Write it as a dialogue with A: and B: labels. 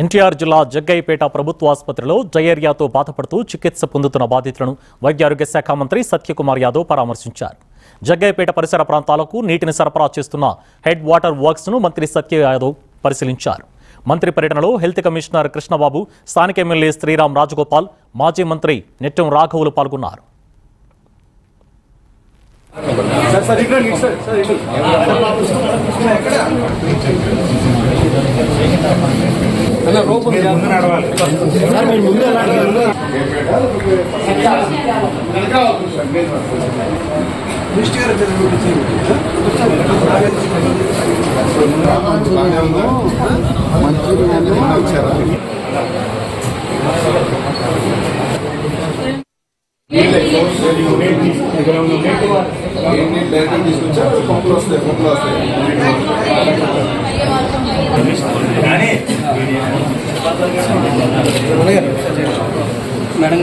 A: ఎన్టీఆర్ జిల్లా జగ్గయ్యపేట ప్రభుత్వ ఆసుపత్రిలో జయేరియాతో బాధపడుతూ చికిత్స పొందుతున్న బాధితులను వైద్య ఆరోగ్య శాఖ మంత్రి సత్యకుమార్ యాదవ్ పరామర్శించారు. జగ్గయ్యపేట పరిసర ప్రాంతాలకు నీటిని సరఫరా చేస్తున్న హెడ్ వాటర్ వర్క్స్ను మంత్రి సత్య యాదవ్ పరిశీలించారు. మంత్రి పర్యటనలో హెల్త్ కమిషనర్ కృష్ణబాబు స్థానిక ఎమ్మెల్యే శ్రీరామ్ రాజగోపాల్ మాజీ మంత్రి నెట్టం రాఘవులు పాల్గొన్నారు.
B: సార్ సార్ ఇక్కడ సార్ సార్ ఇక్కడ.
C: తీసుకొచ్చారు పంపులు వస్తాయి పంపులు వస్తాయి.
B: मैडम